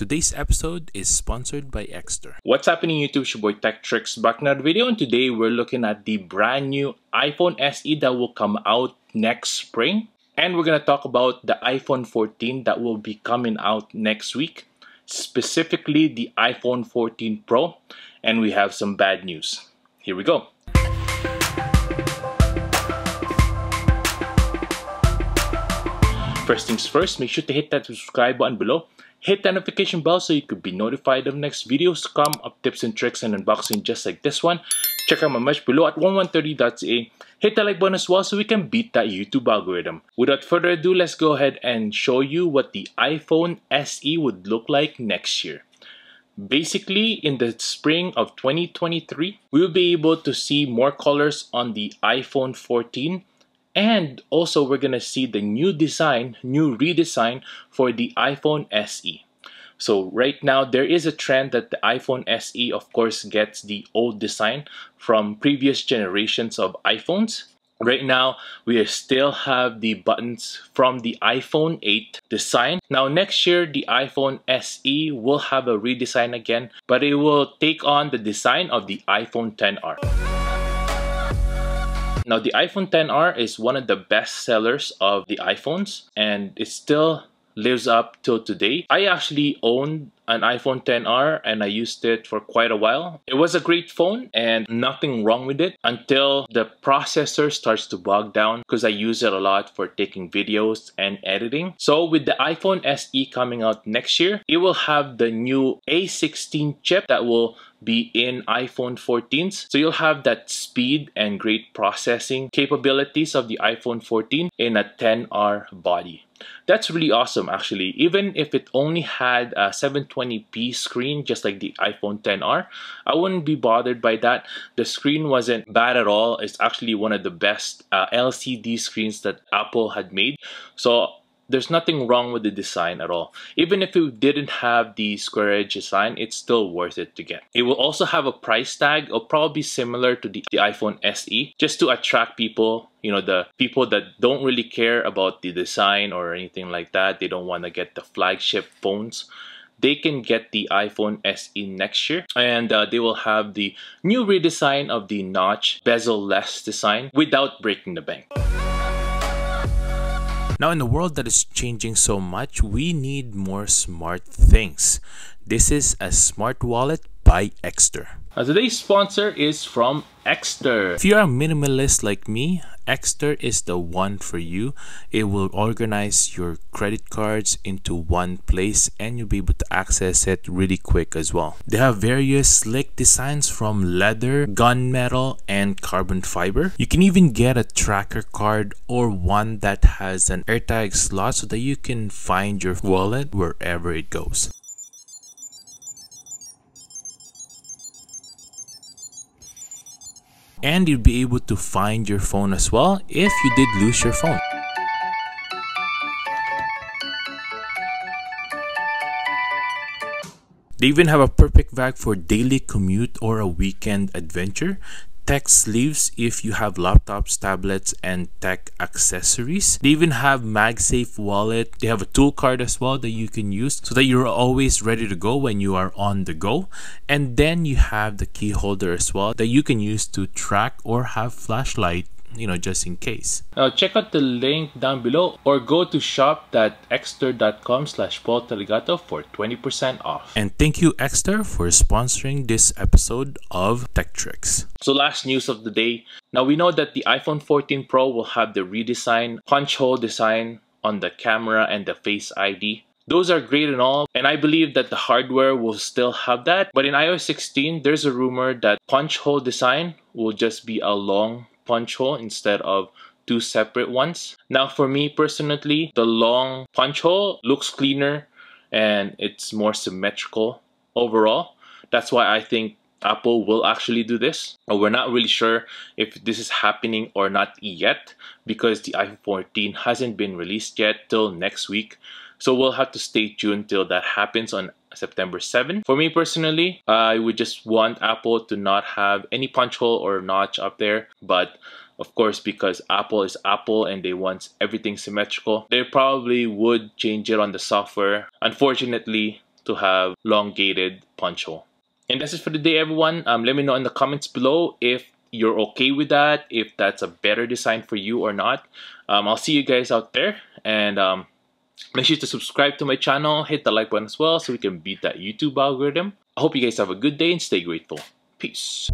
Today's episode is sponsored by Ekster. What's happening YouTube? It's your boy Tech Tricks back in another video and today we're looking at the brand new iPhone SE that will come out next spring. And we're gonna talk about the iPhone 14 that will be coming out next week, specifically the iPhone 14 Pro. And we have some bad news. Here we go. First things first, make sure to hit that subscribe button below. Hit that notification bell so you could be notified of next videos to come of tips and tricks and unboxing just like this one. Check out my merch below at 1130.ca. Hit that like button as well so we can beat that YouTube algorithm. Without further ado, let's go ahead and show you what the iPhone SE would look like next year. Basically, in the spring of 2023, we will be able to see more colors on the iPhone 14 and also we're gonna see the new design, new redesign for the iPhone SE. So right now there is a trend that the iPhone SE of course gets the old design from previous generations of iPhones. Right now, we still have the buttons from the iPhone 8 design. Now, next year, the iPhone SE will have a redesign again, but it will take on the design of the iPhone 10R. Now the iPhone 10R is one of the best sellers of the iPhones and it still lives up till today. I actually owned an iPhone 10R and I used it for quite a while. It was a great phone and nothing wrong with it until the processor starts to bog down because I use it a lot for taking videos and editing. So with the iPhone SE coming out next year, it will have the new A16 chip that will be in iPhone 14s. So you'll have that speed and great processing capabilities of the iPhone 14 in a 10R body. That's really awesome actually. Even if it only had a 720p screen just like the iPhone 10R, I wouldn't be bothered by that. The screen wasn't bad at all. It's actually one of the best uh, LCD screens that Apple had made. So there's nothing wrong with the design at all. Even if it didn't have the square edge design, it's still worth it to get. It will also have a price tag of probably similar to the, the iPhone SE just to attract people, you know, the people that don't really care about the design or anything like that. They don't want to get the flagship phones they can get the iPhone SE next year and uh, they will have the new redesign of the notch bezel less design without breaking the bank. Now, in a world that is changing so much, we need more smart things. This is a smart wallet by Ekster. Uh, today's sponsor is from Ekster. If you are a minimalist like me, Ekster is the one for you. It will organize your credit cards into one place and you'll be able to access it really quick as well. They have various slick designs from leather, gunmetal, and carbon fiber. You can even get a tracker card or one that has an AirTag slot so that you can find your wallet wherever it goes. And you'd be able to find your phone as well if you did lose your phone. They even have a perfect bag for daily commute or a weekend adventure tech sleeves if you have laptops, tablets, and tech accessories. They even have MagSafe wallet. They have a tool card as well that you can use so that you're always ready to go when you are on the go. And then you have the key holder as well that you can use to track or have flashlight you know, just in case. Now check out the link down below or go to shop.ekster.com slash Paul Taligato for 20% off. And thank you Ekster for sponsoring this episode of Tech Tricks. So last news of the day. Now we know that the iPhone 14 Pro will have the redesigned punch hole design on the camera and the Face ID. Those are great and all, and I believe that the hardware will still have that. But in iOS 16, there's a rumor that punch hole design will just be a long punch hole instead of two separate ones. Now for me personally, the long punch hole looks cleaner and it's more symmetrical overall. That's why I think Apple will actually do this. We're not really sure if this is happening or not yet because the iPhone 14 hasn't been released yet till next week. So we'll have to stay tuned till that happens on September 7. For me personally, I would just want Apple to not have any punch hole or notch up there. But of course, because Apple is Apple and they want everything symmetrical, they probably would change it on the software. Unfortunately, to have elongated punch hole. And that's it for the day, everyone. Um, let me know in the comments below if you're okay with that, if that's a better design for you or not. Um, I'll see you guys out there. And um, make sure to subscribe to my channel, hit the like button as well so we can beat that YouTube algorithm. I hope you guys have a good day and stay grateful. Peace.